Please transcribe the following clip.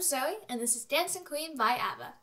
I'm Zoe, and this is Dancing Queen by ABBA.